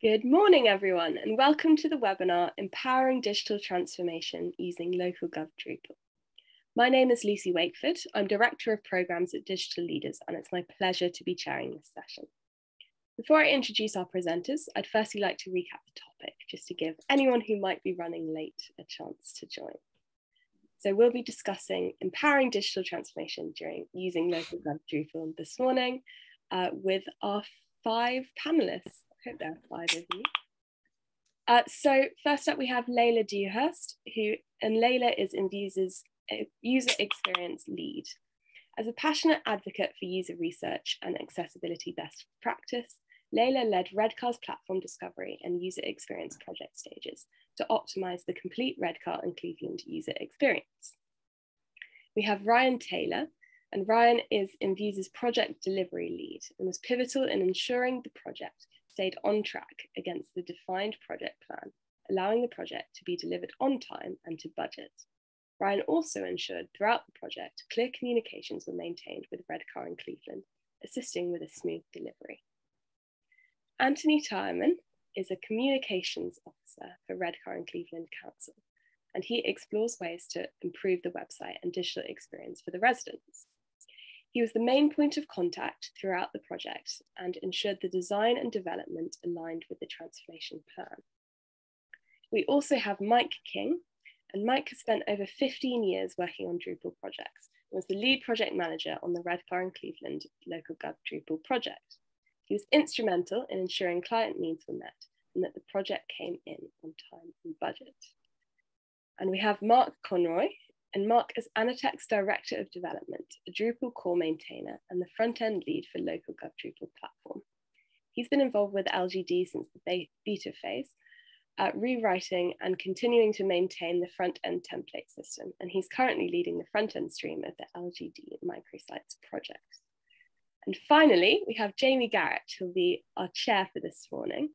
Good morning, everyone, and welcome to the webinar Empowering Digital Transformation Using Local Gov Drupal. My name is Lucy Wakeford. I'm Director of Programs at Digital Leaders, and it's my pleasure to be chairing this session. Before I introduce our presenters, I'd firstly like to recap the topic, just to give anyone who might be running late a chance to join. So we'll be discussing empowering digital transformation during using local gov Drupal this morning uh, with our five panelists. Hope there are five of you. Uh, so first up, we have Layla Dewhurst, who, and Layla is Envuse's uh, user experience lead. As a passionate advocate for user research and accessibility best practice, Layla led Redcar's platform discovery and user experience project stages to optimize the complete Redcar and Cleveland user experience. We have Ryan Taylor, and Ryan is Envuse's project delivery lead and was pivotal in ensuring the project stayed on track against the defined project plan, allowing the project to be delivered on time and to budget. Ryan also ensured throughout the project clear communications were maintained with Redcar and Cleveland, assisting with a smooth delivery. Anthony Tyerman is a communications officer for Redcar and Cleveland Council, and he explores ways to improve the website and digital experience for the residents. He was the main point of contact throughout the project and ensured the design and development aligned with the transformation plan. We also have Mike King, and Mike has spent over 15 years working on Drupal projects and was the lead project manager on the Redcar and Cleveland Local Gov Drupal project. He was instrumental in ensuring client needs were met and that the project came in on time and budget. And we have Mark Conroy, and Mark is Annertech's Director of Development, a Drupal core maintainer, and the front-end lead for local Gov Drupal platform. He's been involved with LGD since the beta phase, uh, rewriting and continuing to maintain the front-end template system, and he's currently leading the front-end stream of the LGD microsites project. And finally, we have Jamie Garrett, who'll be our chair for this morning.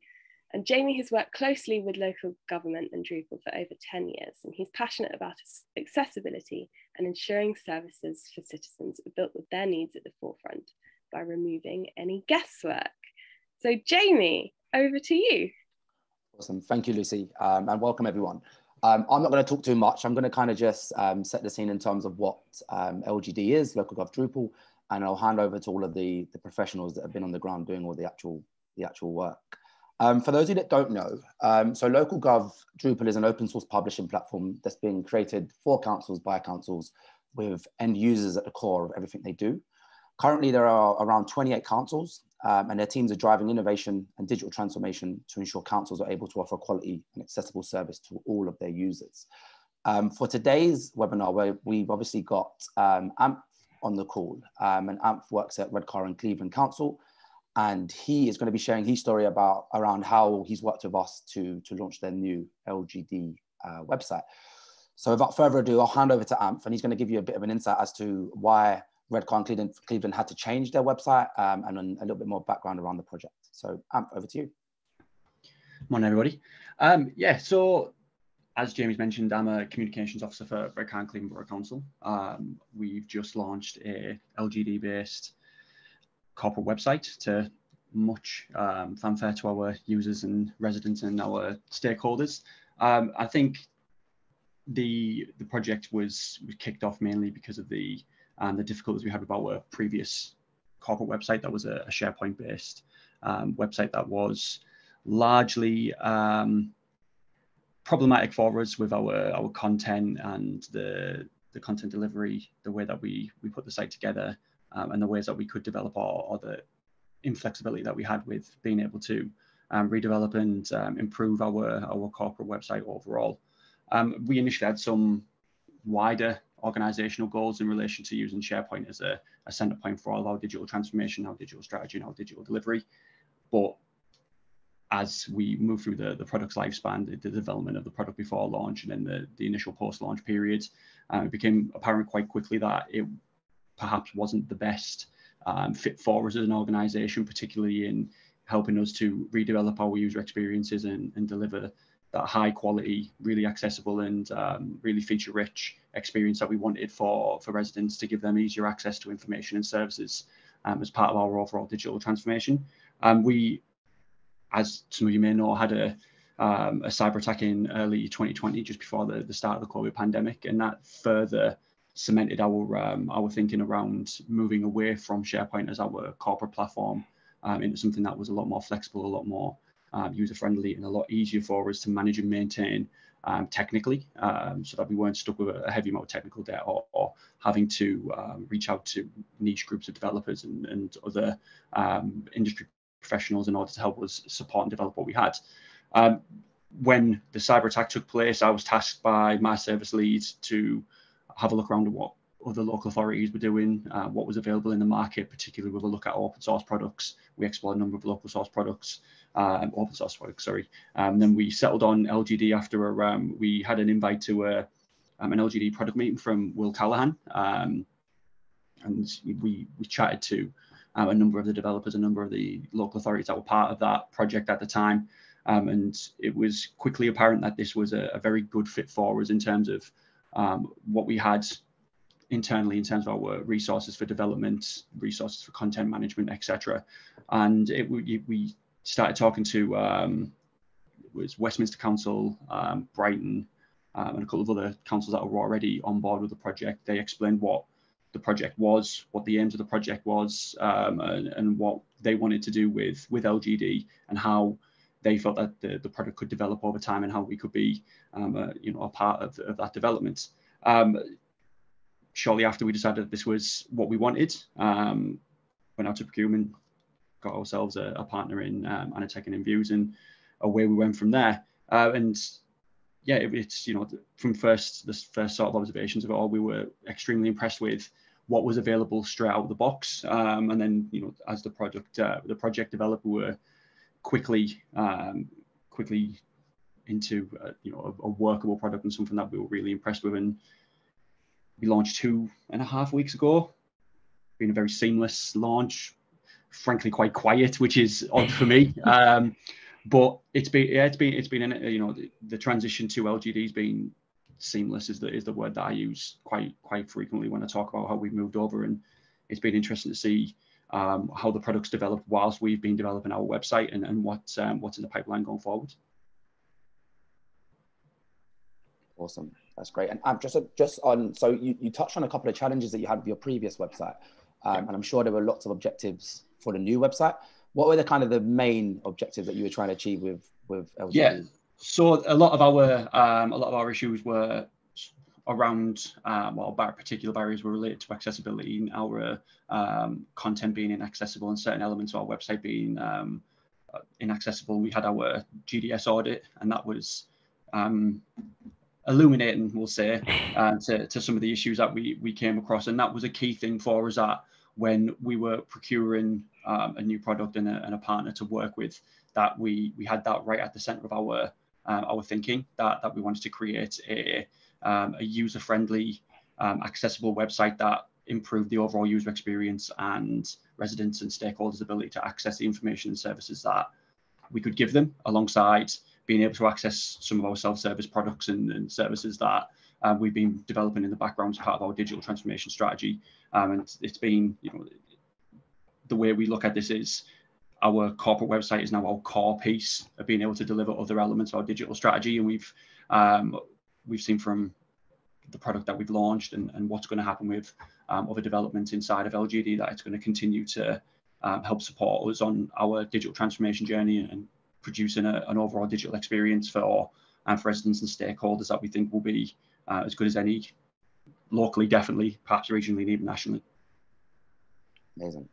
And Jamie has worked closely with local government and Drupal for over 10 years, and he's passionate about accessibility and ensuring services for citizens are built with their needs at the forefront by removing any guesswork. So Jamie, over to you. Awesome, thank you, Lucy, um, and welcome everyone. Um, I'm not going to talk too much. I'm going to kind of just um, set the scene in terms of what um, LGD is, Local Gov Drupal, and I'll hand over to all of the, the professionals that have been on the ground doing all the actual, the actual work. Um, for those of you that don't know, um, so LocalGov Drupal is an open source publishing platform that's been created for councils by councils with end users at the core of everything they do. Currently, there are around 28 councils um, and their teams are driving innovation and digital transformation to ensure councils are able to offer quality and accessible service to all of their users. Um, for today's webinar, we've obviously got um, Ant on the call, um, and Ant works at Redcar and Cleveland Council, and he is going to be sharing his story about around how he's worked with us to to launch their new LGD uh, website. So without further ado, I'll hand over to Ant, and he's going to give you a bit of an insight as to why Redcar and Cleveland, Cleveland had to change their website um, and a little bit more background around the project. So Ant, over to you. Morning, everybody. Um, yeah, so as Jamie's mentioned, I'm a communications officer for Redcar and Cleveland Borough Council. Um, we've just launched a LGD-based corporate website to much um, fanfare to our users and residents and our stakeholders. Um, I think the the project was, was kicked off mainly because of the um, the difficulties we had with our previous corporate website that was a, a SharePoint based um, website that was largely um, problematic for us with our our content and the the content delivery, the way that we we put the site together, um, and the ways that we could develop our or the inflexibility that we had with being able to um, redevelop and um, improve our our corporate website overall. Um, we initially had some wider organizational goals in relation to using SharePoint as a, a center point for all our digital transformation, our digital strategy, and our digital delivery. But as we move through the, the product's lifespan, the, the development of the product before launch and then the, the initial post-launch period, uh, it became apparent quite quickly that it perhaps wasn't the best um, fit for us as an organization, particularly in helping us to redevelop our user experiences and, and deliver that high quality, really accessible and um, really feature rich experience that we wanted for, for residents to give them easier access to information and services um, as part of our overall digital transformation. Um, we as some of you may know, had a um, a cyber attack in early 2020, just before the, the start of the COVID pandemic, and that further cemented our um, our thinking around moving away from SharePoint as our corporate platform um, into something that was a lot more flexible, a lot more um, user friendly, and a lot easier for us to manage and maintain um, technically, um, so that we weren't stuck with a heavy amount of technical debt or, or having to um, reach out to niche groups of developers and, and other industry professionals in order to help us support and develop what we had. When the cyber attack took place, I was tasked by my service lead to have a look around at what other local authorities were doing, uh, what was available in the market, particularly with a look at open source products. We explored a number of local source products, um, open source products, sorry. Um, then we settled on LGD after a, um, we had an invite to a, um, an LGD product meeting from Will Callaghan. Um, and we, we chatted to a number of the developers, a number of the local authorities that were part of that project at the time. And it was quickly apparent that this was a, a very good fit for us in terms of um, what we had internally in terms of our resources for development, resources for content management, etc. And it, we, we started talking to um, was Westminster Council, um, Brighton, um, and a couple of other councils that were already on board with the project. They explained what the project was, what the aims of the project was, um, and, and, what they wanted to do with with LGD, and how they felt that the, the product could develop over time, and how we could be, um, a, you know, a part of, of that development. Um, shortly after we decided that this was what we wanted, um, went out to procurement, got ourselves a, a partner in um, Annertech and Views, and away we went from there. Uh, and yeah, it, it's you know from first the first sort of observations of it all, we were extremely impressed with what was available straight out of the box. Um, and then, you know, as the project uh, the project developer were quickly um, quickly into uh, you know a, a, workable product and something that we were really impressed with. And we launched two and a half weeks ago. Been a very seamless launch, frankly quite quiet, which is odd for me. Um, but it's been yeah, it's been it's been you know the, the transition to LGD has been seamless is the is the word that I use quite quite frequently when I talk about how we've moved over, and it's been interesting to see um, how the products developed whilst we've been developing our website and, and what um, what's in the pipeline going forward. Awesome, that's great. And um, just just on, so you, you touched on a couple of challenges that you had with your previous website, um, yeah. and I'm sure there were lots of objectives for the new website. What were the kind of the main objectives that you were trying to achieve with with? Yeah, so a lot of our um, a lot of our issues were around um, well, particular barriers were related to accessibility and our um, content being inaccessible and certain elements of our website being um, inaccessible. We had our GDS audit, and that was um, illuminating, we'll say, uh, to, to some of the issues that we we came across, and that was a key thing for us that when we were procuring um, a new product and a, and a partner to work with, that we we had that right at the center of our um, our thinking that, that we wanted to create a, um, a user-friendly, um, accessible website that improved the overall user experience and residents and stakeholders' ability to access the information and services that we could give them alongside being able to access some of our self-service products and, and services that uh, we've been developing in the background as part of our digital transformation strategy. Um, and it's been, you know, the way we look at this is our corporate website is now our core piece of being able to deliver other elements of our digital strategy. And we've um, we've seen from the product that we've launched and, and what's going to happen with um, other developments inside of LGD that it's going to continue to um, help support us on our digital transformation journey and, producing a, an overall digital experience for and for residents and stakeholders that we think will be uh, as good as any locally, definitely, perhaps regionally, and even nationally. Amazing.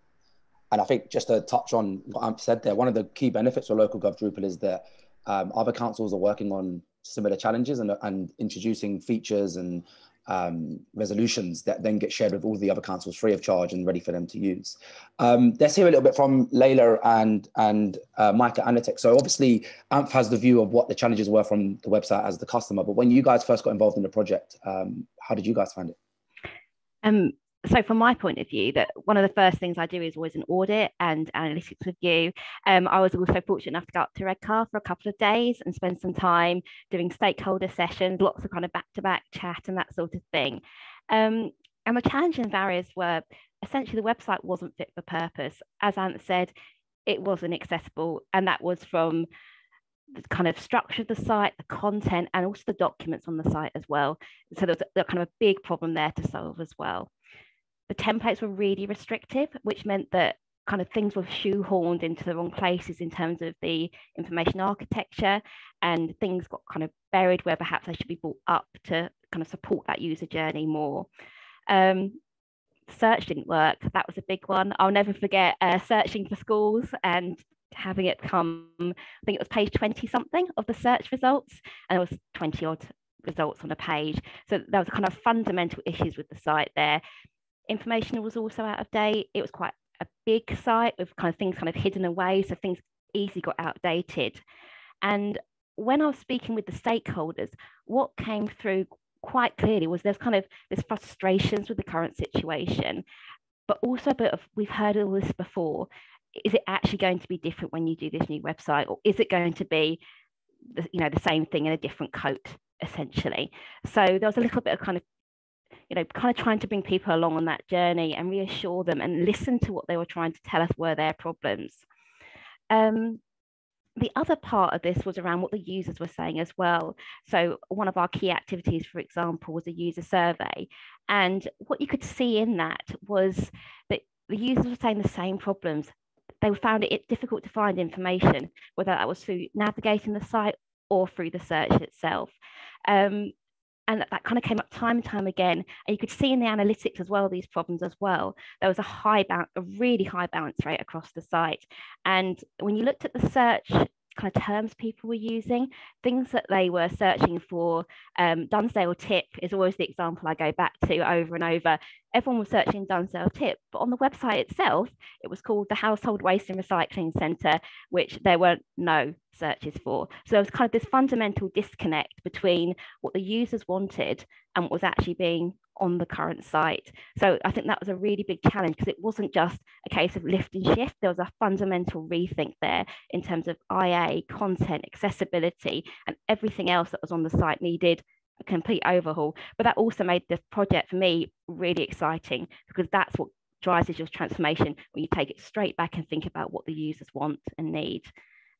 And I think just to touch on what I've said there, one of the key benefits of local gov Drupal is that um, other councils are working on similar challenges and, and introducing features and um, resolutions that then get shared with all the other councils free of charge and ready for them to use. Um, let's hear a little bit from Layla and and uh, Mike at Annertech. So obviously Ant has the view of what the challenges were from the website as the customer, but when you guys first got involved in the project, um, how did you guys find it? Um, so from my point of view that one of the first things i do is always an audit and analytics review um, i was also fortunate enough to go up to redcar for a couple of days and spend some time doing stakeholder sessions lots of kind of back-to-back chat and that sort of thing um, and the challenges and barriers were essentially the website wasn't fit for purpose as ant said it wasn't accessible. And that was from the kind of structure of the site, the content, and also the documents on the site as well. So there was a, kind of a big problem there to solve as well. The templates were really restrictive, which meant that kind of things were shoehorned into the wrong places in terms of the information architecture and things got kind of buried where perhaps they should be brought up to kind of support that user journey more. Um, search didn't work. That was a big one. I'll never forget uh, searching for schools and having it come, I think it was page 20 something of the search results, and there was 20 odd results on a page. So there was kind of fundamental issues with the site there. Information was also out of date. It was quite a big site with kind of things kind of hidden away, so things easily got outdated. And when I was speaking with the stakeholders, what came through quite clearly was there's kind of there's frustrations with the current situation, but also a bit of we've heard all this before. Is it actually going to be different when you do this new website, or is it going to be the, you know the same thing in a different coat essentially? So there was a little bit of kind of you know kind of trying to bring people along on that journey and reassure them and listen to what they were trying to tell us were their problems. Um, the other part of this was around what the users were saying as well. So one of our key activities, for example, was a user survey. And what you could see in that was that the users were saying the same problems. They found it difficult to find information, whether that was through navigating the site or through the search itself. Um, and that, that kind of came up time and time again. And you could see in the analytics as well, these problems as well. There was a high bounce, a really high bounce rate across the site. And when you looked at the search kind of terms people were using, things that they were searching for. Um, Dunsdale tip is always the example I go back to over and over. Everyone was searching Dunsdale tip, but on the website itself, it was called the Household Waste and Recycling Centre, which there were no searches for. So there was kind of this fundamental disconnect between what the users wanted and what was actually being on the current site. So I think that was a really big challenge because it wasn't just a case of lift and shift. There was a fundamental rethink there in terms of IA, content, accessibility, and everything else that was on the site needed a complete overhaul. But that also made the project for me really exciting because that's what drives digital transformation when you take it straight back and think about what the users want and need.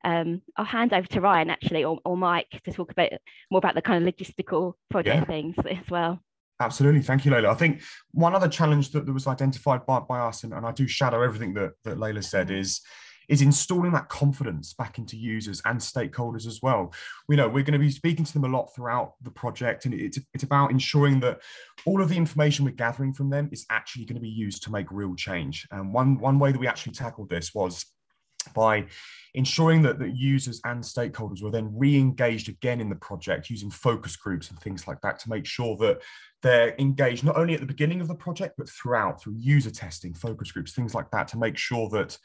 Um, I'll hand over to Ryan actually or, or Mike to talk a bit more about the kind of logistical project yeah. things as well. Absolutely. Thank you, Layla. I think one other challenge that, that was identified by, by us, and, and I do shadow everything that, that Layla said, mm-hmm. is is installing that confidence back into users and stakeholders as well. We know we're going to be speaking to them a lot throughout the project, and it's, it's about ensuring that all of the information we're gathering from them is actually going to be used to make real change. And one, one way that we actually tackled this was by ensuring that the users and stakeholders were then re-engaged again in the project using focus groups and things like that to make sure that they're engaged not only at the beginning of the project but throughout through user testing focus groups things like that to make sure that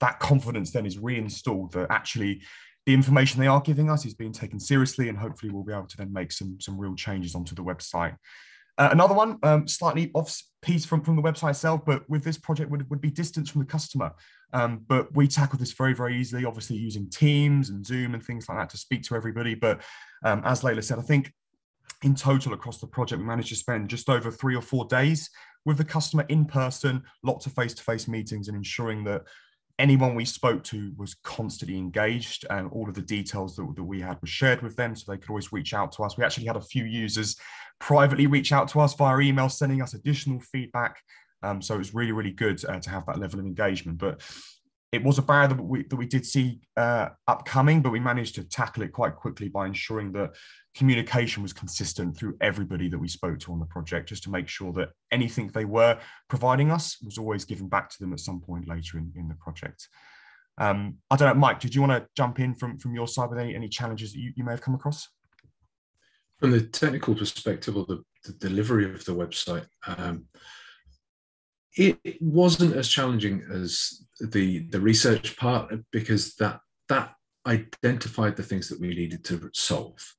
that confidence then is reinstalled that actually the information they are giving us is being taken seriously and hopefully we'll be able to then make some some real changes onto the website uh, another one, um, slightly off piece from, from the website itself, but with this project would, would be distance from the customer. Um, but we tackled this very, very easily, obviously using Teams and Zoom and things like that to speak to everybody. But um, as Layla said, I think in total across the project, we managed to spend just over three or four days with the customer in person, lots of face-to-face meetings and ensuring that anyone we spoke to was constantly engaged and all of the details that, that we had were shared with them so they could always reach out to us. We actually had a few users privately reach out to us via email, sending us additional feedback. Um, so it was really, really good uh, to have that level of engagement. But it was a barrier that we, that we did see uh, upcoming, but we managed to tackle it quite quickly by ensuring that communication was consistent through everybody that we spoke to on the project, just to make sure that anything they were providing us was always given back to them at some point later in, in the project. Um, I don't know, Mike, did you want to jump in from, from your side with any, any challenges that you, you may have come across? From the technical perspective or the, the delivery of the website, um, it, wasn't as challenging as the the research part because that that identified the things that we needed to solve.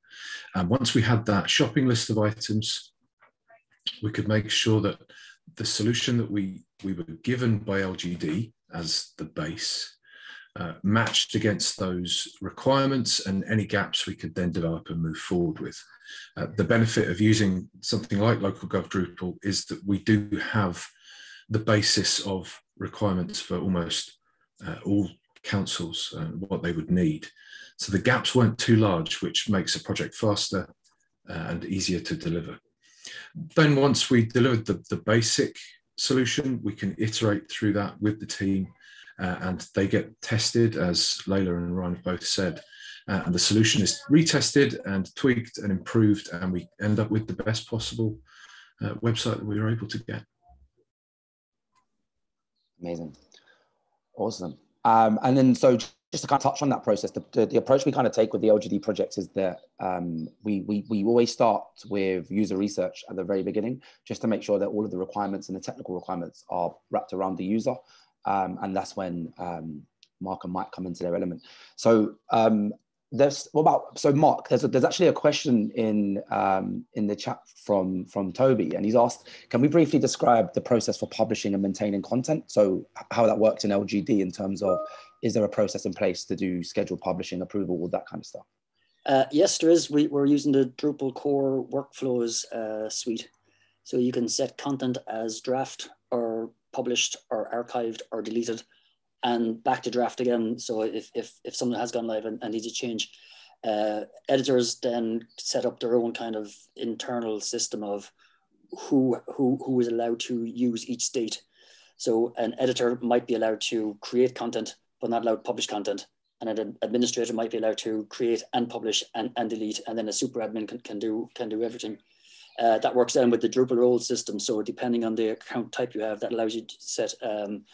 And once we had that shopping list of items, we could make sure that the solution that we, we were given by LGD as the base uh, matched against those requirements and any gaps we could then develop and move forward with. Uh, the benefit of using something like local gov Drupal is that we do have the basis of requirements for almost uh, all councils and what they would need. So the gaps weren't too large, which makes a project faster uh, and easier to deliver. Then once we delivered the, the basic solution, we can iterate through that with the team uh, and they get tested, as Layla and Ryan both said. Uh, and the solution is retested and tweaked and improved, and we end up with the best possible uh, website that we were able to get. Amazing. Awesome. Um, and then, so just to kind of touch on that process, the, the, the, approach we kind of take with the LGD projects is that um, we, we, we always start with user research at the very beginning, just to make sure that all of the requirements and the technical requirements are wrapped around the user. Um, and that's when um, Mark and Mike come into their element. So um, there's what about so Mark? There's a, there's actually a question in um, in the chat from from Toby, and he's asked, can we briefly describe the process for publishing and maintaining content? So how that works in LGD in terms of is there a process in place to do scheduled publishing, approval, all that kind of stuff? Uh, yes, there is. We, are using the Drupal core workflows uh, suite. So you can set content as draft or published or archived or deleted and back to draft again. So if, if, if something has gone live and, and needs a change, uh, editors then set up their own kind of internal system of who, who, who is allowed to use each state. So an editor might be allowed to create content but not allowed to publish content. And an administrator might be allowed to create and publish and, and delete, and then a super admin can, can do can do everything. Uh, that works then with the Drupal role system. So depending on the account type you have, that allows you to set um,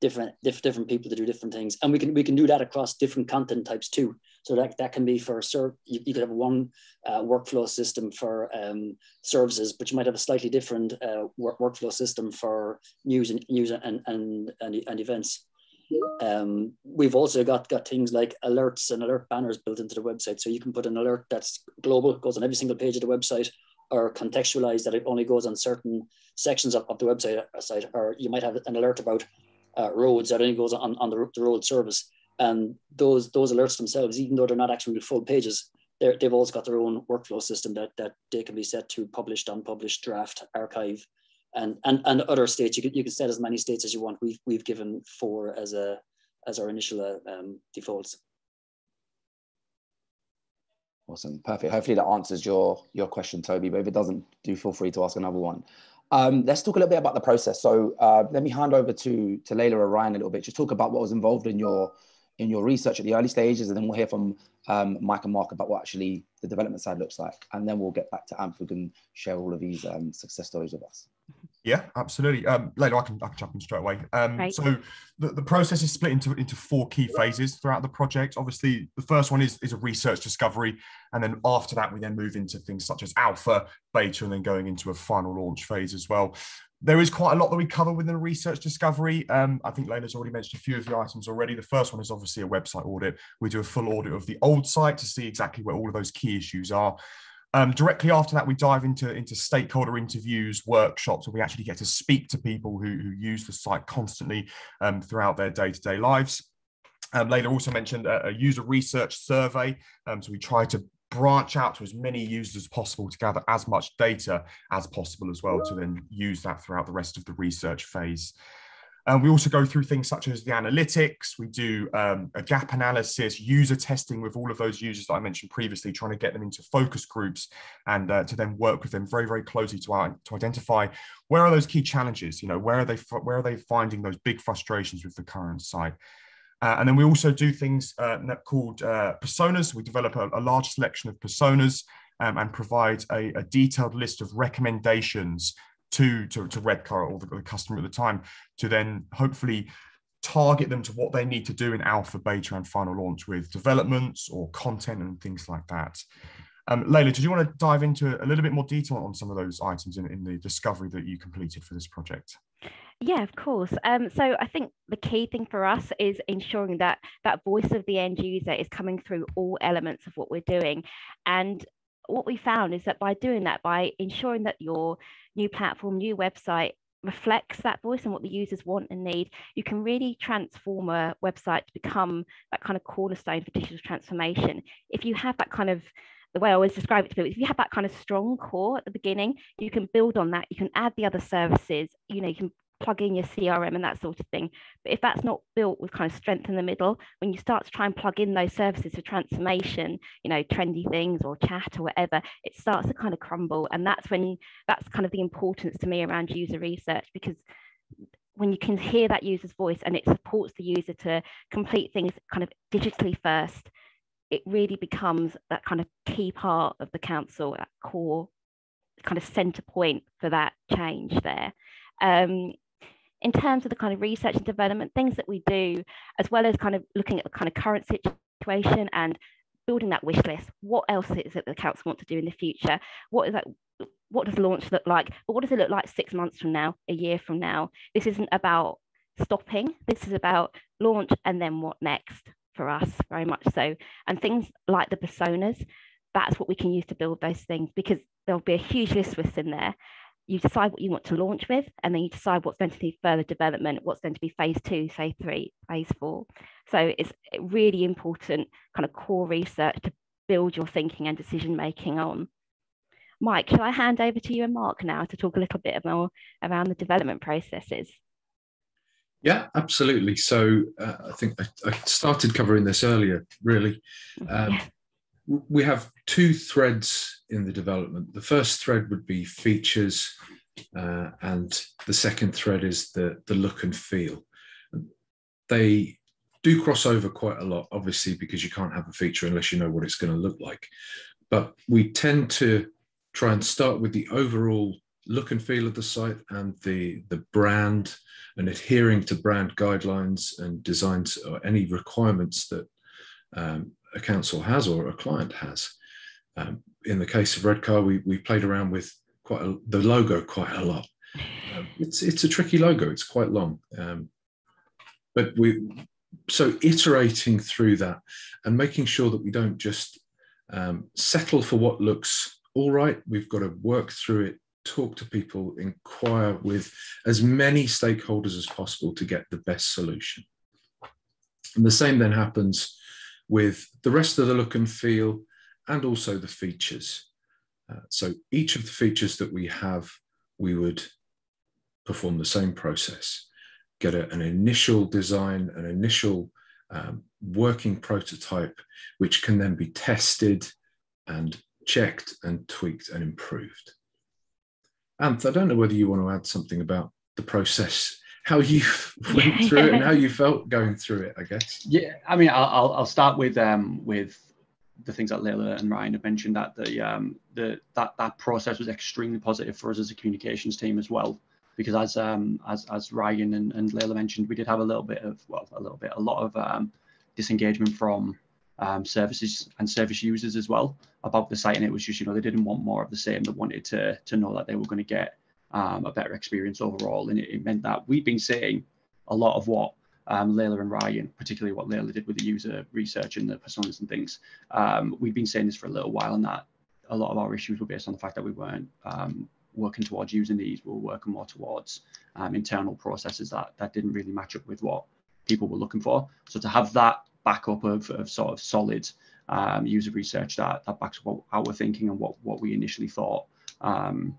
different diff, different people to do different things, and we can we can do that across different content types too. So that, that can be for serve. You, you could have one uh, workflow system for um, services, but you might have a slightly different uh, work, workflow system for news and news and and and, and events. Um, we've also got got things like alerts and alert banners built into the website, so you can put an alert that's global, goes on every single page of the website, or contextualize that it only goes on certain sections of, of the website uh, site, or you might have an alert about uh, roads that only goes on, on the, the road service. And those those alerts themselves, even though they're not actually full pages, they've also got their own workflow system that, that they can be set to published, unpublished, draft, archive, and and and other states you can you can set as many states as you want. We've we've given four as a as our initial uh, um, defaults. Awesome, perfect. Hopefully that answers your your question, Toby. But if it doesn't, do feel free to ask another one. Um, let's talk a little bit about the process. So uh, let me hand over to to Layla or Ryan a little bit. Just talk about what was involved in your in your research at the early stages, and then we'll hear from um, Mike and Mark about what actually the development side looks like, and then we'll get back to who can share all of these um, success stories with us. Yeah, absolutely. Um, later, I can, I can jump in straight away. Um, right. So the, the process is split into, into four key phases throughout the project. Obviously, the first one is, is a research discovery. And then after that, we then move into things such as alpha, beta, and then going into a final launch phase as well. There is quite a lot that we cover within a research discovery. Um, I think Layla's already mentioned a few of the items already. The first one is obviously a website audit. We do a full audit of the old site to see exactly where all of those key issues are. Um, directly after that, we dive into, into stakeholder interviews, workshops, where we actually get to speak to people who, who use the site constantly um, throughout their day to day lives. Um, Layla also mentioned a, a user research survey. Um, so we try to branch out to as many users as possible to gather as much data as possible as well to then use that throughout the rest of the research phase. Um, we also go through things such as the analytics. We do um, a gap analysis, user testing with all of those users that I mentioned previously, trying to get them into focus groups and uh, to then work with them very, very closely to, uh, to identify where are those key challenges. You know, where are they where are they finding those big frustrations with the current site. Uh, and then we also do things uh, called uh, personas. We develop a, a, large selection of personas um, and provide a, a, detailed list of recommendations to, to, to Redcar or the, the customer at the time to then hopefully target them to what they need to do in alpha, beta, and final launch with developments or content and things like that. Um, Layla, did you want to dive into a little bit more detail on some of those items in, in the discovery that you completed for this project? Yeah, of course. Um, so I think the key thing for us is ensuring that that voice of the end user is coming through all elements of what we're doing. And what we found is that by doing that, by ensuring that your new platform, new website reflects that voice and what the users want and need, you can really transform a website to become that kind of cornerstone for digital transformation. If you have that kind of the way I always describe it to people, if you have that kind of strong core at the beginning, you can build on that. You can add the other services. You know, you can plug in your CRM and that sort of thing. But if that's not built with kind of strength in the middle, when you start to try and plug in those services for transformation, you know, trendy things or chat or whatever, it starts to kind of crumble. And that's when that's kind of the importance to me around user research because when you can hear that user's voice and it supports the user to complete things kind of digitally first, it really becomes that kind of key part of the council, that core kind of center point for that change there. Um, in terms of the kind of research and development things that we do, as well as kind of looking at the kind of current situation and building that wish list, what else is it the council want to do in the future? What is that? What does launch look like? But what does it look like six months from now, a year from now? This isn't about stopping. This is about launch and then what next for us, very much so. And things like the personas, that's what we can use to build those things because there'll be a huge list with in there you decide what you want to launch with, and then you decide what's going to need further development, what's going to be phase two, phase three, phase four. So it's really important kind of core research to build your thinking and decision making on. Mike, shall I hand over to you and Mark now to talk a little bit more around the development processes? Yeah, absolutely. So uh, I think I, I, started covering this earlier, really. Um, yeah we have two threads in the development. The first thread would be features, uh, and the second thread is the, the look and feel. They do cross over quite a lot, obviously, because you can't have a feature unless you know what it's going to look like. But we tend to try and start with the overall look and feel of the site and the, the brand and adhering to brand guidelines and designs or any requirements that um, a council has or a client has. Um, in the case of Redcar, we, we played around with quite a, the logo quite a lot. Um, it's it's a tricky logo. It's quite long, um, but we so iterating through that and making sure that we don't just um, settle for what looks all right. We've got to work through it, talk to people, inquire with as many stakeholders as possible to get the best solution. And the same then happens with the rest of the look and feel and also the features. Uh, so each of the features that we have, we would perform the same process, get a, an initial design, an initial um, working prototype, which can then be tested and checked and tweaked and improved. Anth, I don't know whether you want to add something about the process how you went through it and how you felt going through it, I guess. Yeah, I mean, I'll, I'll start with um, with the things that Layla and Ryan have mentioned that the um, the that that process was extremely positive for us as a communications team as well. Because as um, as as Ryan and, and Layla mentioned, we did have a little bit of well, a little bit, a lot of um, disengagement from um, services and service users as well about the site, and it was just you know they didn't want more of the same. They wanted to to know that they were going to get um, a better experience overall. And it, it, meant that we've been saying a lot of what um, Layla and Ryan, particularly what Layla did with the user research and the personas and things, um, we've been saying this for a little while, and that a lot of our issues were based on the fact that we weren't um, working towards using these, we were working more towards um, internal processes that that didn't really match up with what people were looking for. So to have that backup of, of sort of solid um, user research that that backs up our thinking and what what we initially thought um,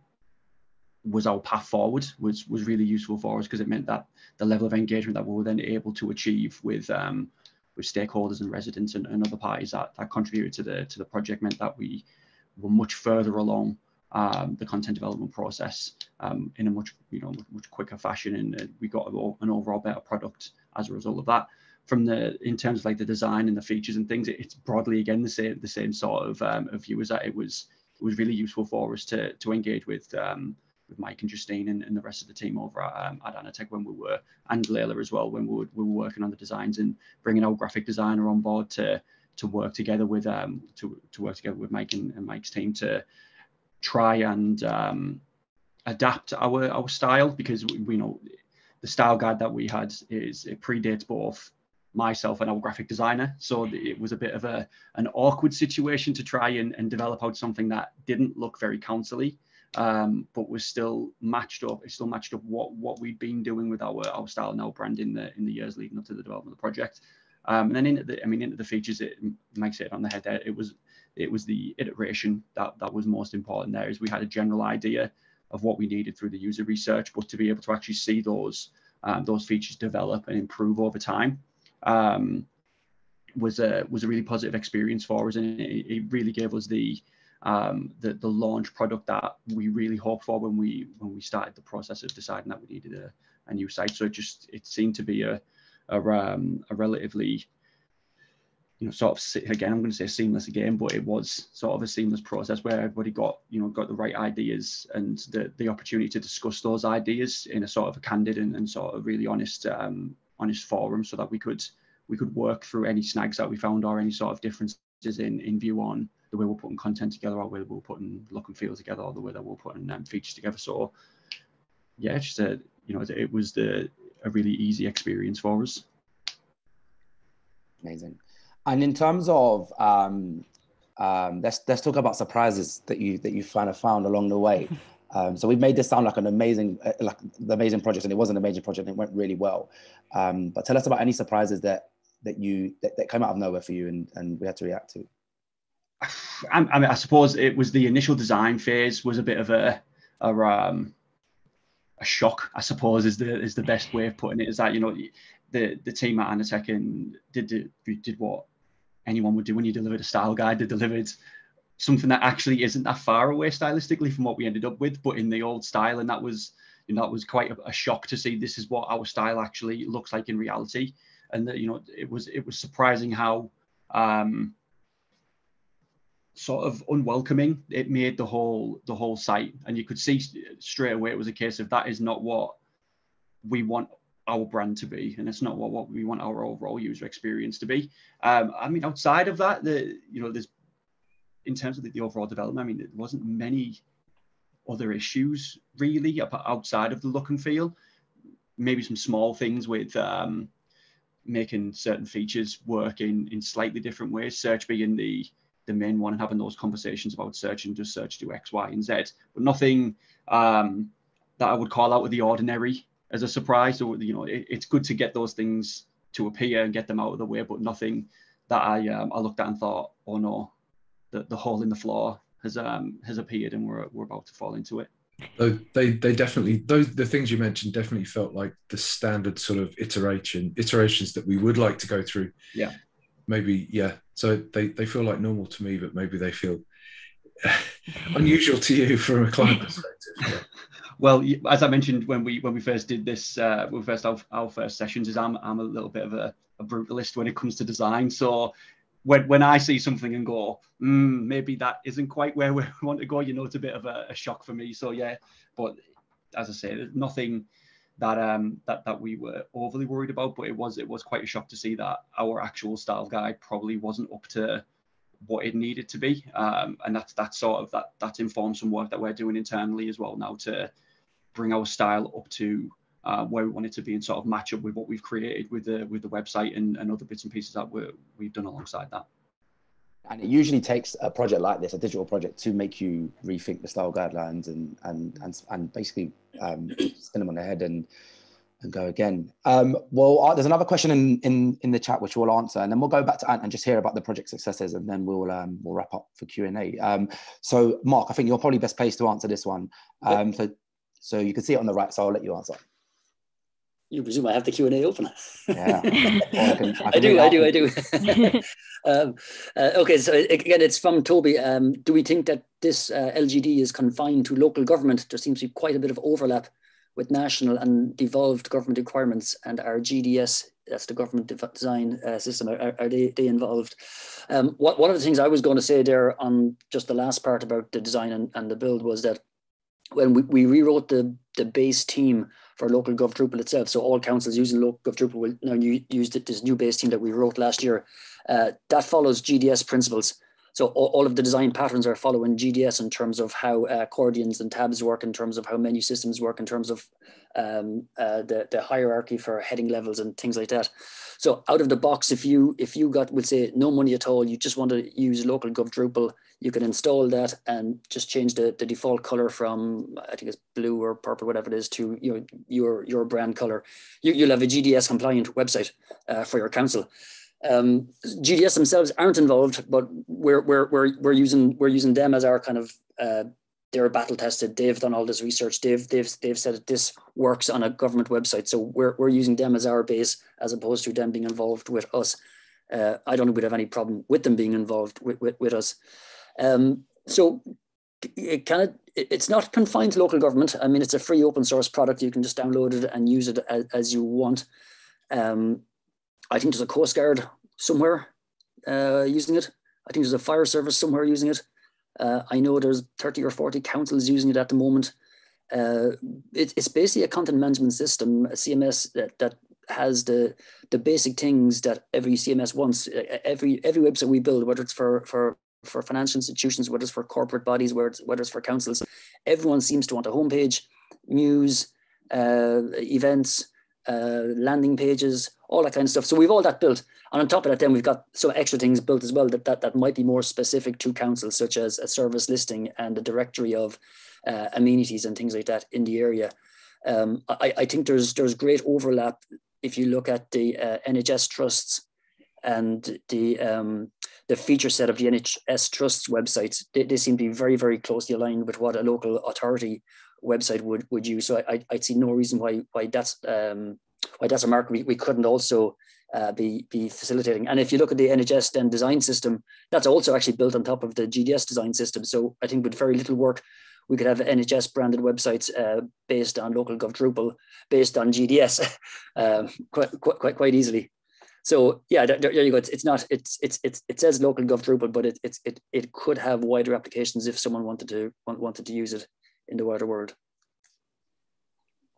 was our path forward was was really useful for us because it meant that the level of engagement that we were then able to achieve with um, with stakeholders and residents and, and other parties that, that contributed to the to the project meant that we were much further along um, the content development process um, in a much you know much quicker fashion and uh, we got an overall better product as a result of that. From the in terms of like the design and the features and things it, it's broadly again the same the same sort of um, of view as that it was it was really useful for us to to engage with um, with Mike and Justine and, and the rest of the team over at, um, at Annertech when we were, and Layla as well, when we were, we were working on the designs and bringing our graphic designer on board to to work together with um to, to work together with Mike and, and Mike's team to try and um, adapt our our style because we, we know the style guide that we had is it predates both myself and our graphic designer. So it was a bit of a an awkward situation to try and, and develop out something that didn't look very councily um, but was still matched up. It still matched up what what we'd been doing with our our style and our brand in the in the years leading up to the development of the project. Um, and then into the, I mean, into the features, it makes it on the head there. It was it was the iteration that that was most important. There is we had a general idea of what we needed through the user research, but to be able to actually see those um, those features develop and improve over time um, was a was a really positive experience for us, and it, it really gave us the um, the the launch product that we really hoped for when we when we started the process of deciding that we needed a, a new site. So it just it seemed to be a a, um, a relatively you know, sort of again, I'm going to say seamless again, but it was sort of a seamless process where everybody got, you know, got the right ideas and the the opportunity to discuss those ideas in a sort of a candid and, and sort of really honest um, honest forum, so that we could we could work through any snags that we found or any sort of differences in in view on the way we're putting content together or the way we're putting look and feel together or the way that we're putting um, features together. So yeah, just a, you know, it was the a really easy experience for us. Amazing. And in terms of um, um, let's let's talk about surprises that you that you kind of found along the way. Um, so we've made this sound like an amazing uh, like the amazing project, and it was an amazing project. And it went really well. Um, but tell us about any surprises that that you that, that came out of nowhere for you, and and we had to react to. I, I mean, I suppose it was the initial design phase was a bit of a a, um, a shock. I suppose is the is the best way of putting it. Is that you know the the team at did did, did what anyone would do when you delivered a style guide. They delivered something that actually isn't that far away stylistically from what we ended up with, but in the old style. And that was, you know, that was quite a, a shock to see this is what our style actually looks like in reality. And that, you know, it was it was surprising how um, sort of unwelcoming it made the whole the whole site. And you could see straight away it was a case of that is not what we want our brand to be, and it's not what, what we want our overall user experience to be. Um, I mean, outside of that, the you know, there's in terms of the, the overall development. I mean, there wasn't many other issues really outside of the look and feel. Maybe some small things with um, making certain features work in in slightly different ways. Search being the the main one, and having those conversations about search and does search do X, Y, and Z, but nothing um, that I would call out of the ordinary as a surprise. Or you know, it, it's good to get those things to appear and get them out of the way, but nothing that I um, I looked at and thought, oh no, the, the hole in the floor has um has appeared and we're we're about to fall into it. So they they definitely those the things you mentioned definitely felt like the standard sort of iteration iterations that we would like to go through. Yeah. Maybe yeah. So they they feel like normal to me, but maybe they feel unusual to you from a client perspective. Yeah well, as I mentioned when we when we first did this, uh, we first our, our first sessions, is I'm I'm a little bit of a, a brutalist when it comes to design. So when when I see something and go, mm, maybe that isn't quite where we want to go, you know, it's a bit of a, a shock for me. So yeah, but as I say, nothing that um that that we were overly worried about, but it was it was quite a shock to see that our actual style guide probably wasn't up to what it needed to be, um, and that's that's sort of that that informs some work that we're doing internally as well now to bring our style up to uh, where we want it to be and sort of match up with what we've created with the with the website and, and other bits and pieces that we we've done alongside that. And it usually takes a project like this, a digital project, to make you rethink the style guidelines and and and, and basically um, spin them on their head and and go again. Um, well, uh, there's another question in, in in the chat which we'll answer, and then we'll go back to Ant and just hear about the project successes, and then we'll um, we'll wrap up for Q and A. Um, so, Mark, I think you're probably best placed to answer this one. Um, so so you can see it on the right, so I'll let you answer. You presume I have the Q and A open. Yeah, I, can, I, I, do, I, do, I do, I do, um, uh, okay, so again, it's from Toby. Um, do we think that this uh, LGD is confined to local government? There seems to be quite a bit of overlap with national and devolved government requirements, and our GDS, that's the government de design uh, system, are, are, they, they involved? Um, what, one of the things I was going to say there on just the last part about the design and, and the build was that when we, we rewrote the, the base theme for local gov Drupal itself, so all councils using local gov Drupal will now use this new base theme that we wrote last year. Uh, that follows GDS principles. So all, of the design patterns are following GDS in terms of how uh, accordions and tabs work, in terms of how menu systems work, in terms of um, uh, the, the hierarchy for heading levels and things like that. So out of the box, if you if you got would say no money at all, you just want to use local gov Drupal, you can install that and just change the, the default color from I think it's blue or purple, whatever it is, to your your your brand color. You, you'll have a GDS compliant website uh, for your council. Um, GDS themselves aren't involved, but we're, we're, we're, we're using we're using them as our kind of uh, they're battle tested. They've done all this research. They've they've they've said that this works on a government website. So we're we're using them as our base as opposed to them being involved with us. Uh, I don't think we'd have any problem with them being involved with, with, with us. Um, so it kind of it's not confined to local government. I mean, it's a free open source product. You can just download it and use it as, as you want. Um, I think there's a Coast Guard somewhere uh, using it. I think there's a fire service somewhere using it. Uh, I know there's 30 or 40 councils using it at the moment. Uh, it, it's basically a content management system, a CMS that, that has the the basic things that every CMS wants. Every every website we build, whether it's for for for financial institutions, whether it's for corporate bodies, whether it's, whether it's for councils, everyone seems to want a homepage, news, uh, events, uh, landing pages, all that kind of stuff. So we've all that built. And on top of that, then we've got some extra things built as well that, that, that might be more specific to councils, such as a service listing and a directory of uh, amenities and things like that in the area. Um, I, I think there's there's great overlap if you look at the uh, NHS trusts and the um, the feature set of the NHS trusts websites, they, they, seem to be very very closely aligned with what a local authority website would would use. So I I'd see no reason why why that's um, why that's a market we, we couldn't also uh, be be facilitating. And if you look at the NHS then design system, that's also actually built on top of the GDS design system. So I think with very little work, we could have NHS branded websites uh, based on local gov Drupal, based on GDS, um, quite, quite quite easily. So yeah, there, there you go. It's, it's not it's it's it's it says local gov Drupal, but it it's it it could have wider applications if someone wanted to wanted to use it in the wider world.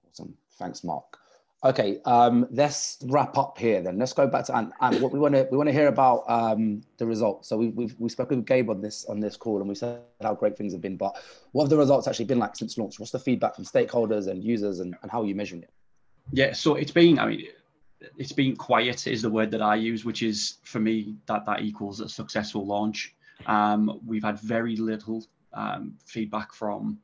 Awesome. Thanks, Mark. Okay, um, let's wrap up here then. Let's go back to and, and what we want to we want to hear about um, the results. So we we've we spoke with Gabe on this on this call and we said how great things have been. But what have the results actually been like since launch? What's the feedback from stakeholders and users and, and how are you measuring it? Yeah, so it's been I mean it's been quiet is the word that I use, which is for me that that equals a successful launch. Um, we've had very little um, feedback from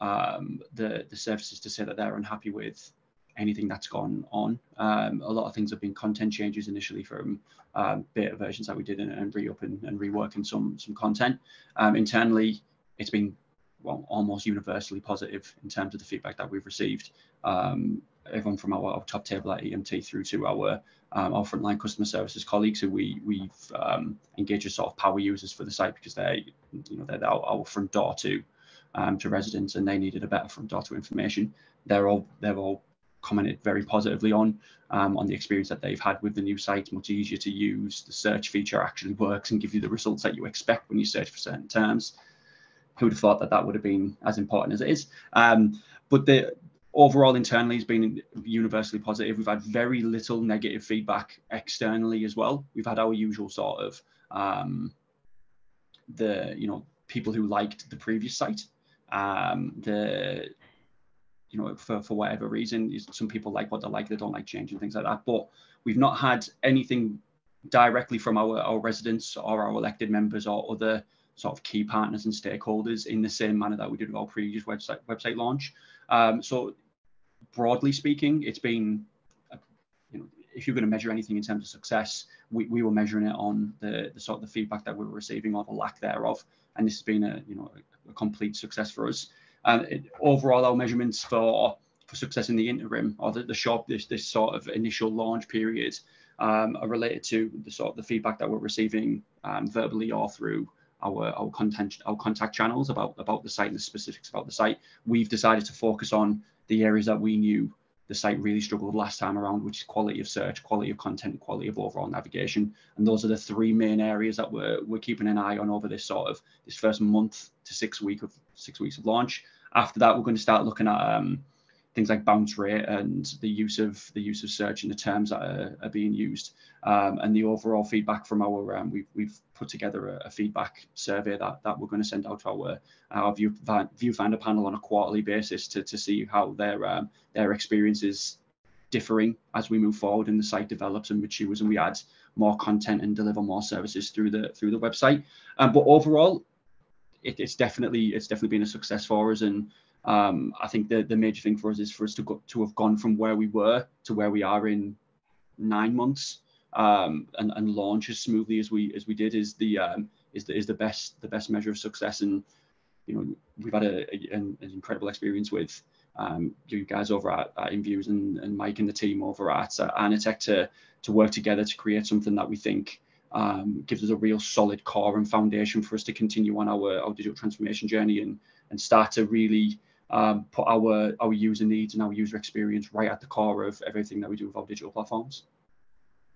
um, the the services to say that they're unhappy with anything that's gone on. Um, a lot of things have been content changes initially from um, beta versions that we did and, and re-up and, and reworking some some content. Um, internally, it's been well almost universally positive in terms of the feedback that we've received. Everyone from our, our, top table at EMT through to our um, our frontline customer services colleagues who we we've um, engaged as sort of power users for the site because they you know they're our, our front door to um, to residents and they needed a better front door to information. They're all they're all commented very positively on um, on the experience that they've had with the new site. Much easier to use. The search feature actually works and gives you the results that you expect when you search for certain terms. Who would have thought that that would have been as important as it is? Um, but the overall internally has been universally positive. We've had very little negative feedback externally as well. We've had our usual sort of um, the you know people who liked the previous site, um, the you know, for, for whatever reason. Some people like what they like, they don't like change and things like that. But we've not had anything directly from our, our residents or our elected members or other sort of key partners and stakeholders in the same manner that we did with our previous website website launch. Um, so broadly speaking, it's been, you know, if you're going to measure anything in terms of success, we, we were measuring it on the, the sort of the feedback that we were receiving or the lack thereof. And this has been a, you know, a, a complete success for us. And it, overall, our measurements for for success in the interim or the, the shop this this sort of initial launch period um, are related to the sort of the feedback that we're receiving um, verbally or through our our content our contact channels about about the site and the specifics about the site. We've decided to focus on the areas that we knew the site really struggled last time around, which is quality of search, quality of content, quality of overall navigation. And those are the three main areas that we're, we're keeping an eye on over this sort of this first month to six week of six weeks of launch. After that, we're going to start looking at um, things like bounce rate and the use of the use of search and the terms that are, are being used. Um, and the overall feedback from our um, we've, we've put together a, a, feedback survey that, that we're going to send out to our our view viewfinder panel on a quarterly basis to, to see how their um, their experience is differing as we move forward and the site develops and matures and we add more content and deliver more services through the through the website. Um, but overall it, it's definitely it's definitely been a success for us and um, I think the, the major thing for us is for us to go, to have gone from where we were to where we are in nine months um, and, and launch as smoothly as we as we did is the um, is the is the best the best measure of success. And you know, we've had a, a an, an, incredible experience with um, you guys over at, at InViews and, and Mike and the team over at uh, Annertech to, to work together to create something that we think um, gives us a real solid core and foundation for us to continue on our, our digital transformation journey and, and start to really um, put our, our user needs and our user experience right at the core of everything that we do with our digital platforms.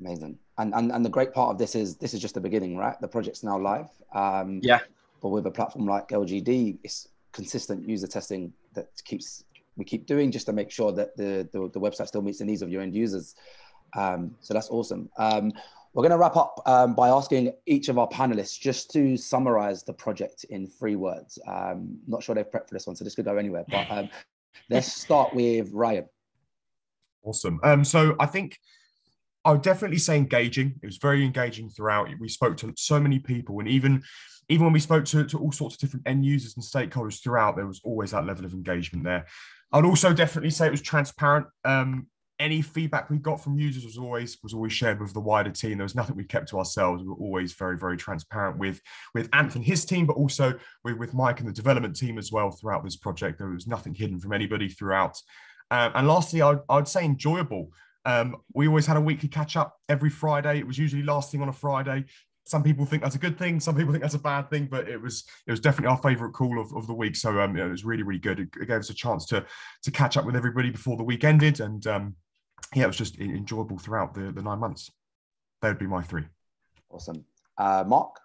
Amazing. And, and and the great part of this is this is just the beginning, right? The project's now live. Um, yeah. But with a platform like LGD, it's consistent user testing that keeps we keep doing just to make sure that the the, the website still meets the needs of your end users. Um, so that's awesome. Um, we're going to wrap up um, by asking each of our panelists just to summarize the project in three words. Um, not sure they've prepped for this one, so this could go anywhere. But um, let's start with Ryan. Awesome. Um, so I think I would definitely say engaging. It was very engaging throughout. We spoke to so many people, and even even when we spoke to, to all sorts of different end users and stakeholders throughout, there was always that level of engagement there. I'd also definitely say it was transparent. Um, any feedback we got from users was always was always shared with the wider team. There was nothing we kept to ourselves. We were always very very transparent with with Anthony and his team, but also with, with Mike and the development team as well throughout this project. There was nothing hidden from anybody throughout. Um, and lastly, I'd, I'd say enjoyable. Um, we always had a weekly catch up every Friday. It was usually last thing on a Friday. Some people think that's a good thing. Some people think that's a bad thing, but it was it was definitely our favourite call of, of the week. So um, it was really really good. It, it, gave us a chance to to catch up with everybody before the week ended, and um, yeah, it was just enjoyable throughout the, the nine months. That would be my three. Awesome. Uh, Mark?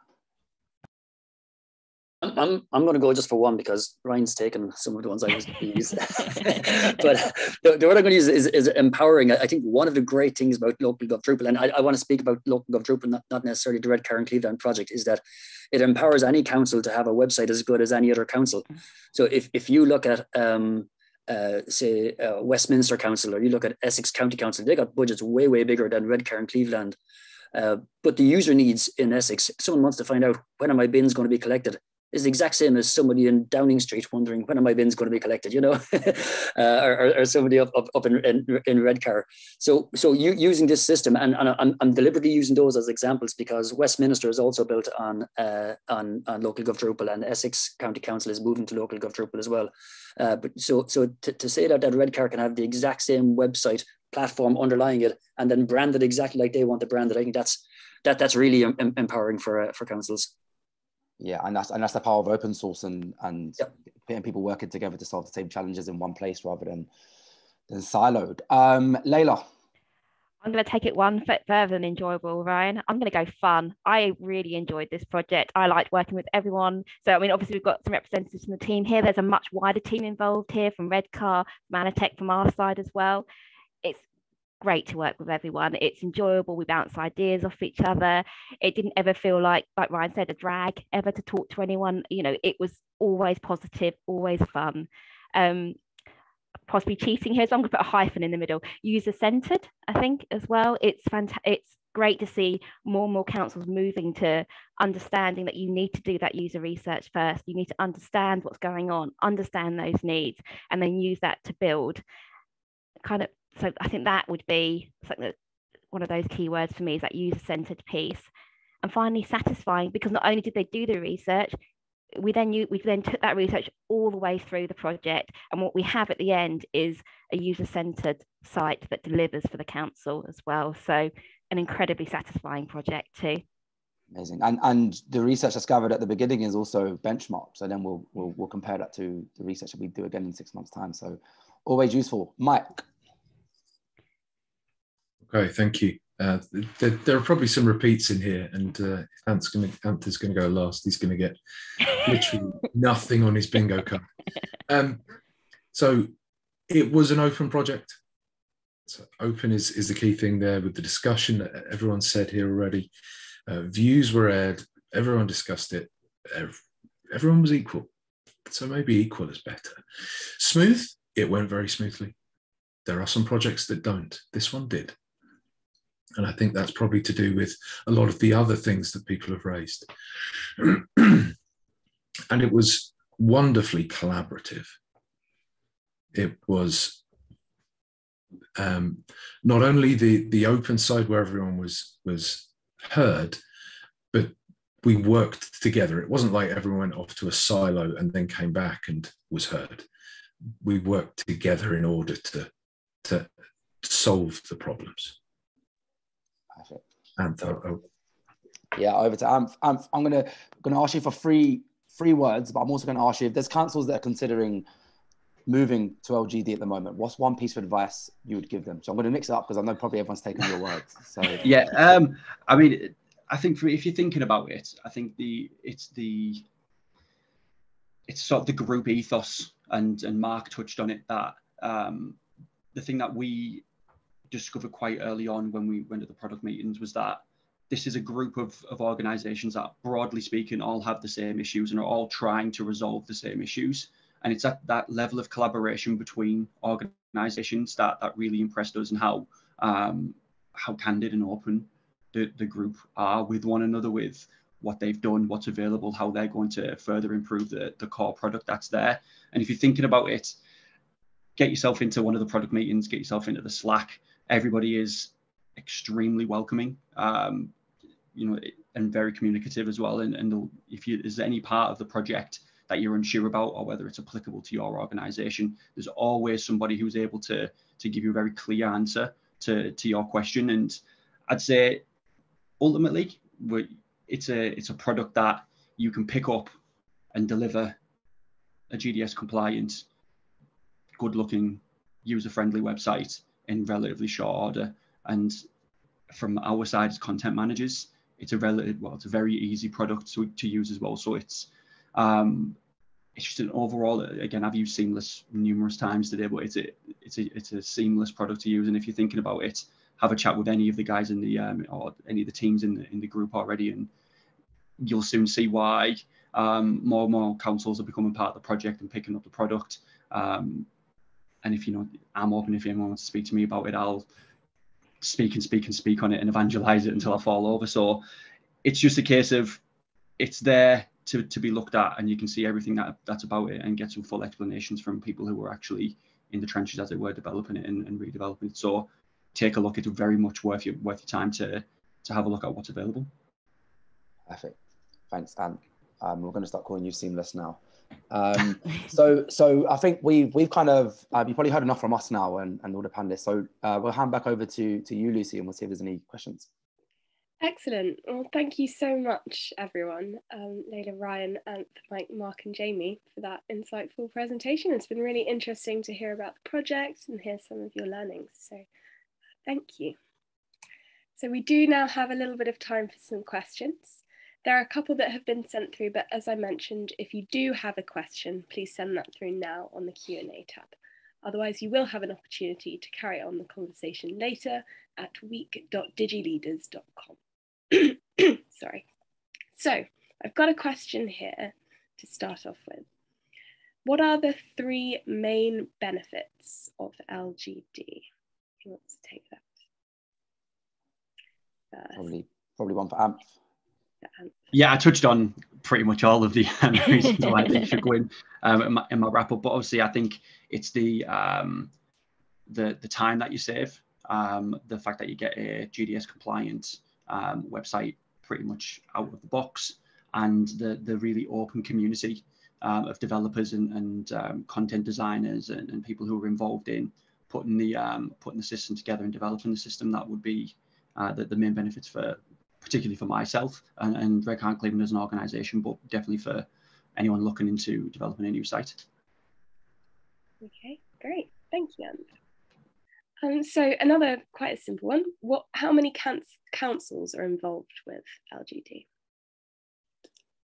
I'm, I'm going to go just for one because Ryan's taken some of the ones I was going to use. but the, the, what I'm going to use is, is empowering. I think one of the great things about local Gov Drupal, and I, I want to speak about local Gov Drupal, not, not necessarily the Redcar and Cleveland project, is that it empowers any council to have a website as good as any other council. So if, if you look at um, uh, say uh, Westminster Council or you look at Essex County Council, they got budgets way, way bigger than Redcar and Cleveland. Uh, but the user needs in Essex, someone wants to find out when are my bins going to be collected is the exact same as somebody in Downing Street wondering when are my bins going to be collected, you know, uh, or, or, somebody up, up, up in, in, in Redcar. So, so you, using this system, and, and I'm, I'm, deliberately using those as examples because Westminster is also built on uh, on, on local gov Drupal, and Essex County Council is moving to local gov Drupal as well. Uh, but so, so to, to say that that Redcar can have the exact same website platform underlying it and then brand it exactly like they want to brand it, I think that's that that's really empowering for uh, for councils yeah and that's and that's the power of open source and and yep. getting people working together to solve the same challenges in one place rather than than siloed um layla I'm going to take it one foot further than enjoyable, Ryan. I'm going to go fun. I really enjoyed this project. I liked working with everyone. So, I mean, obviously, we've got some representatives from the team here. There's a much wider team involved here from Redcar, Manatech from our side as well. It's great to work with everyone. It's enjoyable. We bounce ideas off each other. It didn't ever feel like, like Ryan said, a drag ever to talk to anyone. You know, it was always positive, always fun. Um, possibly cheating here, so I'm going to put a hyphen in the middle. User centered, I think, as well. It's fantastic. It's great to see more and more councils moving to understanding that you need to do that user research first. You need to understand what's going on, understand those needs, and then use that to build kind of so I think that would be something that one of those keywords for me is that user-centered piece. And finally, satisfying because not only did they do the research, we then we then took that research all the way through the project, and what we have at the end is a user-centered site that delivers for the council as well. So an incredibly satisfying project too. Amazing, and and the research discovered at the beginning is also benchmarked. So then we'll we'll, we'll compare that to the research that we do again in six months' time. So always useful. Mike. Okay, thank you. Uh, there, there, are probably some repeats in here, and uh, Ant's going to Ant is going to go last. He's going to get literally nothing on his bingo card. Um, so it was an open project. So open is is the key thing there with the discussion that everyone said here already. Uh, views were aired. Everyone discussed it. Everyone was equal. So maybe equal is better. Smooth. It went very smoothly. There are some projects that don't. This one did. And I think that's probably to do with a lot of the other things that people have raised. and it was wonderfully collaborative. It was um, not only the, the open side where everyone was, was heard, but we worked together. It wasn't like everyone went off to a silo and then came back and was heard. We worked together in order to to solve the problems. Perfect. And uh, yeah, over to I'm I'm I'm gonna gonna ask you for three three words, but I'm also gonna ask you if there's councils that are considering moving to LGD at the moment. What's one piece of advice you would give them? So I'm gonna mix it up because I know probably everyone's taking your words. So yeah, um, I mean, I think for, if you're thinking about it, I think the it's the it's sort of the group ethos, and and Mark touched on it that um, the thing that we discovered quite early on when we went to the product meetings was that this is a group of, of organizations that broadly speaking all have the same issues and are all trying to resolve the same issues. And it's at that level of collaboration between organizations that that really impressed us and how um, how candid and open the, the group are with one another with what they've done what's available how they're going to further improve the, the core product that's there. And if you're thinking about it get yourself into one of the product meetings get yourself into the slack everybody is extremely welcoming, um, you know, and very communicative as well. And, and if you, is any part of the project that you're unsure about or whether it's applicable to your organization, there's always somebody who's able to, to give you a very clear answer to, to your question. And I'd say ultimately, it's a, it's a product that you can pick up and deliver a GDS compliant, good looking, user friendly website in relatively short order. And from our side as content managers, it's a relative well, it's a very easy product to, to use as well. So it's um, it's just an overall again I've used Seamless numerous times today, but it's a it's a it's a seamless product to use. And if you're thinking about it, have a chat with any of the guys in the um, or any of the teams in the in the group already, and you'll soon see why um, more and more councils are becoming part of the project and picking up the product. Um, and if you know, I'm open if anyone wants to speak to me about it, I'll speak and speak and speak on it and evangelize it until I fall over. So it's just a case of it's there to, to be looked at and you can see everything that that's about it and get some full explanations from people who were actually in the trenches as it were developing it and, and redeveloping it. So take a look. It's very much worth your worth your time to to have a look at what's available. Perfect. Thanks, Dan. Um, we're going to start calling you Seamless now. Um, so, so I think we've we've kind of uh, you probably heard enough from us now and, and all the panelists. So uh, we'll hand back over to to you, Lucy, and we'll see if there's any questions. Excellent. Well, thank you so much, everyone, um, Layla, Ryan, and Mike, Mark, and Jamie for that insightful presentation. It's been really interesting to hear about the project and hear some of your learnings. So, thank you. So we do now have a little bit of time for some questions. There are a couple that have been sent through, but as I mentioned, if you do have a question, please send that through now on the Q&A tab. Otherwise, you will have an opportunity to carry on the conversation later at week.digileaders.com. Sorry. So I've got a question here to start off with. What are the three main benefits of LGD? Who wants to take that? First? Probably, probably one for Ant. Yeah, I touched on pretty much all of the um, reasons why think should go in, um, in, my, in my wrap up. But obviously, I think it's the um, the the time that you save, um, the fact that you get a GDS compliant um, website pretty much out of the box, and the the really open community um, of developers and, and content designers and, and people who are involved in putting the putting the system together and developing the system. That would be uh, the, the main benefits for particularly for myself and, and Redcar and Cleveland as an organisation, but definitely for anyone looking into developing a new site. Okay, great. Thank you, Um, so another quite a simple one. What? How many councils are involved with LGD?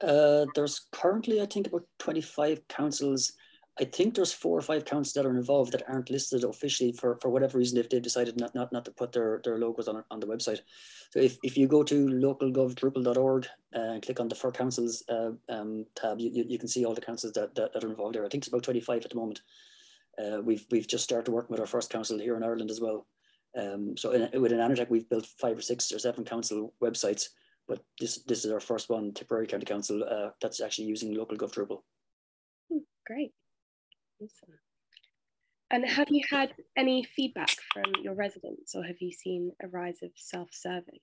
Uh, there's currently, I think, about 25 councils I think there's four or five counts that are involved that aren't listed officially for, for whatever reason if they've decided not, not, not to put their, their logos on, on the website. So if, if you go to localgovdrupal.org uh, and click on the four Councils uh, um, tab, you, you, you, can see all the councils that, that, that, are involved there. I think it's about 25 at the moment. Uh, we've, we've just started working with our first council here in Ireland as well. Um, so in, within Annertech, we've built five or six or seven council websites, but this, this is our first one, Tipperary County Council, uh, that's actually using local Drupal. Hmm, great. Awesome. And have you had any feedback from your residents or have you seen a rise of self-serving?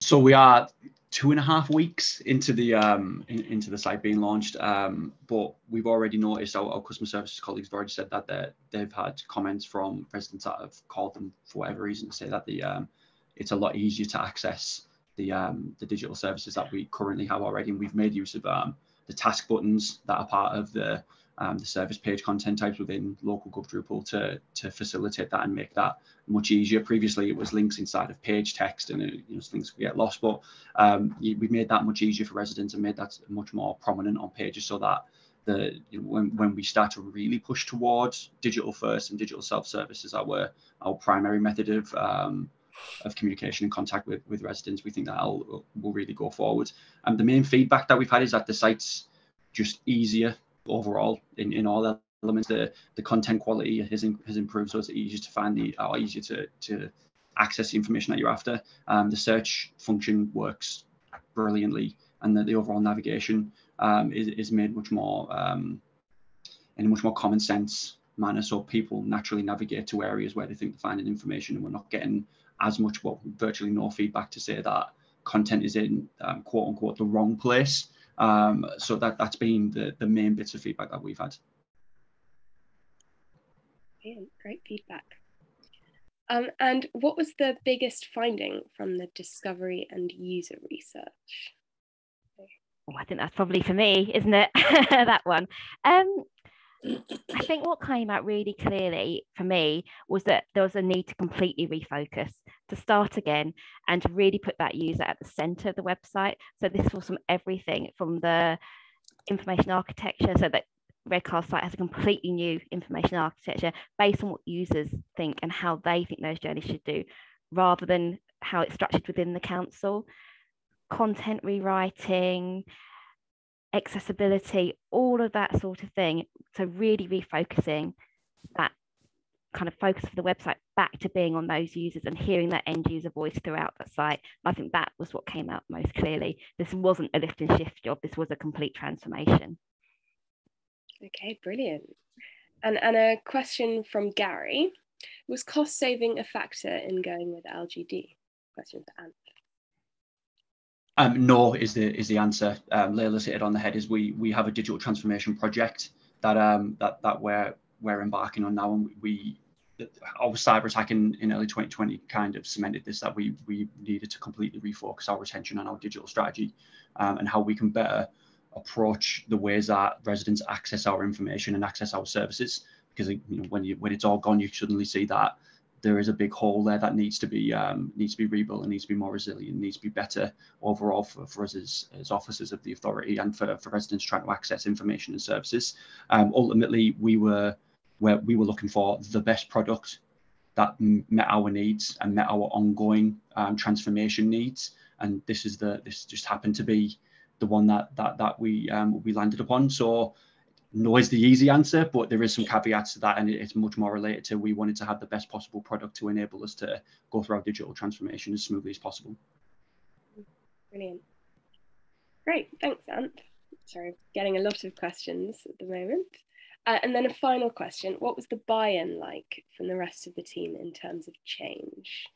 So we are two and a half weeks into the um, in, into the site being launched, um, but we've already noticed our, our customer services colleagues have already said that they've had comments from residents that have called them for whatever reason to say that the um, it's a lot easier to access the um, the digital services that we currently have already, and we've made use of um, the task buttons that are part of the um, the service page content types within local gov Drupal to, to facilitate that and make that much easier. Previously, it was links inside of page text and it, you know, things could get lost, but um, we made that much easier for residents and made that much more prominent on pages so that the you know, when, when we start to really push towards digital first and digital self-service our, our primary method of um, of communication and contact with, with residents, we think that will really go forward. And the main feedback that we've had is that the site's just easier overall in, in all elements. The, the content quality has, in, has improved, so it's easier to find the or easier to, to access the information that you're after. Um, the search function works brilliantly, and the, the overall navigation um, is, is made much more um, in a much more common sense manner, so people naturally navigate to areas where they think they're finding information, and we're not getting as much, well, virtually no feedback to say that content is in um, quote unquote the wrong place. Um, so that that's been the the main bits of feedback that we've had. Brilliant, great feedback. Um, and what was the biggest finding from the discovery and user research? Oh, I think that's probably for me, isn't it? that one. Um, I think what came out really clearly for me was that there was a need to completely refocus, to start again, and to really put that user at the center of the website. So this was from everything from the information architecture, so that Redcar site has a completely new information architecture based on what users think and how they think those journeys should do, rather than how it's structured within the council. Content rewriting, accessibility, all of that sort of thing. So really refocusing that kind of focus of the website back to being on those users and hearing that end user voice throughout the site. I think that was what came out most clearly. This wasn't a lift and shift job, this was a complete transformation. Okay, brilliant. And, and a question from Gary. Was cost saving a factor in going with LGD? Question for Ant. Um, no is the is the answer. Um, Layla's hit it on the head. Is we we have a digital transformation project that um that that we're we're embarking on now, and we our cyber attack in, in early 2020 kind of cemented this that we we needed to completely refocus our attention on our digital strategy um, and how we can better approach the ways that residents access our information and access our services because you know when you when it's all gone you suddenly see that there is a big hole there that needs to be um, needs to be rebuilt and needs to be more resilient, needs to be better overall for, for us as, as officers of the authority and for, for residents trying to access information and services. Um, ultimately, we were where we were looking for the best product that met our needs and met our ongoing um, transformation needs. And this is the this just happened to be the one that that that we um, we landed upon. So no is the easy answer, but there is some caveats to that, and it's much more related to we wanted to have the best possible product to enable us to go through our digital transformation as smoothly as possible. Brilliant. Great, thanks, Ant. Sorry, getting a lot of questions at the moment. Uh, and then a final question: What was the buy-in like from the rest of the team in terms of change?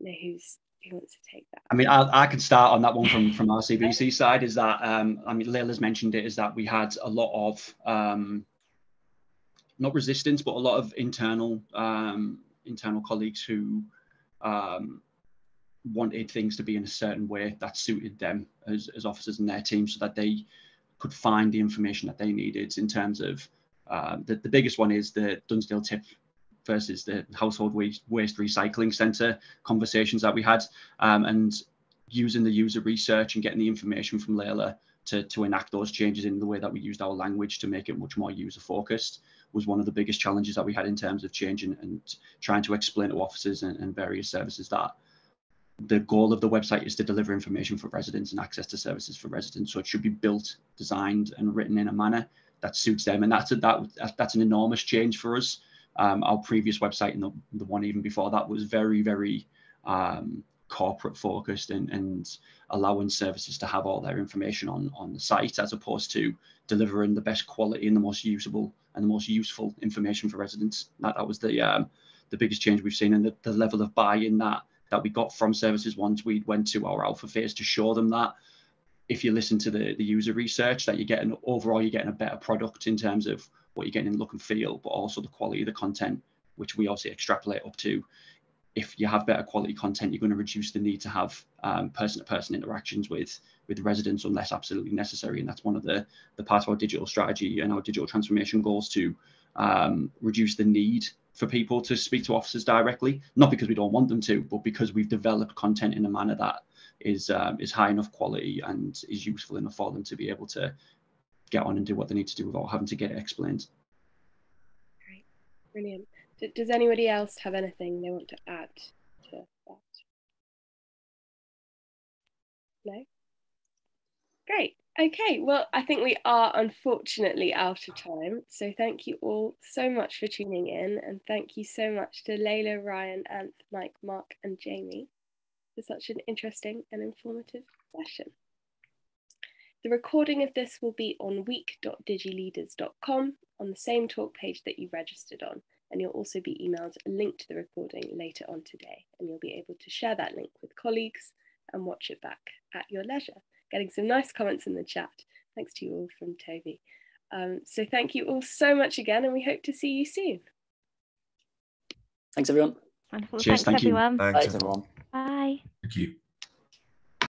Know who's who wants to take that? I mean, I, I can start on that one from from our CBC side. Is that um, I mean, Layla's mentioned it. Is that we had a lot of um, not resistance, but a lot of internal um, internal colleagues who um, wanted things to be in a certain way that suited them as, as officers in their team, so that they could find the information that they needed in terms of uh, the, the biggest one is the Dunsdale tip versus the household waste, waste recycling centre conversations that we had, um, and using the user research and getting the information from Layla to, to enact those changes in the way that we used our language to make it much more user focused was one of the biggest challenges that we had in terms of changing and trying to explain to officers and, and various services that the goal of the website is to deliver information for residents and access to services for residents. So it should be built, designed, and written in a manner that suits them. And that's a, that that's an enormous change for us. Um, our previous website and the, the one even before that was very, very um, corporate focused and, and allowing services to have all their information on, on the site as opposed to delivering the best quality and the most usable and the most useful information for residents. That, that was the um, the biggest change we've seen and the, the level of buy-in that that we got from services once we went to our alpha phase to show them that if you listen to the, the user research that you're getting overall you're getting a better product in terms of what you're getting in look and feel but also the quality of the content which we also extrapolate up to. If you have better quality content you're going to reduce the need to have um, person-to-person interactions with with residents unless absolutely necessary and that's one of the the parts of our digital strategy and our digital transformation goals to um, reduce the need for people to speak to officers directly. Not because we don't want them to but because we've developed content in a manner that is um, is high enough quality and is useful enough for them to be able to get on and do what they need to do without having to get it explained. Great, brilliant. does anybody else have anything they want to add to that? No? Great. Okay, well, I think we are unfortunately out of time. So thank you all so much for tuning in. And thank you so much to Layla, Ryan, Ant, Mike, Mark, and Jamie for such an interesting and informative session. The recording of this will be on week.digileaders.com on the same talk page that you registered on, and you'll also be emailed a link to the recording later on today, and you'll be able to share that link with colleagues and watch it back at your leisure. Getting some nice comments in the chat. Thanks to you all from Toby. Um, so thank you all so much again, and we hope to see you soon. Thanks, everyone. Wonderful. Cheers, Thanks, thank everyone. You. Thanks, everyone. Bye. Thank you.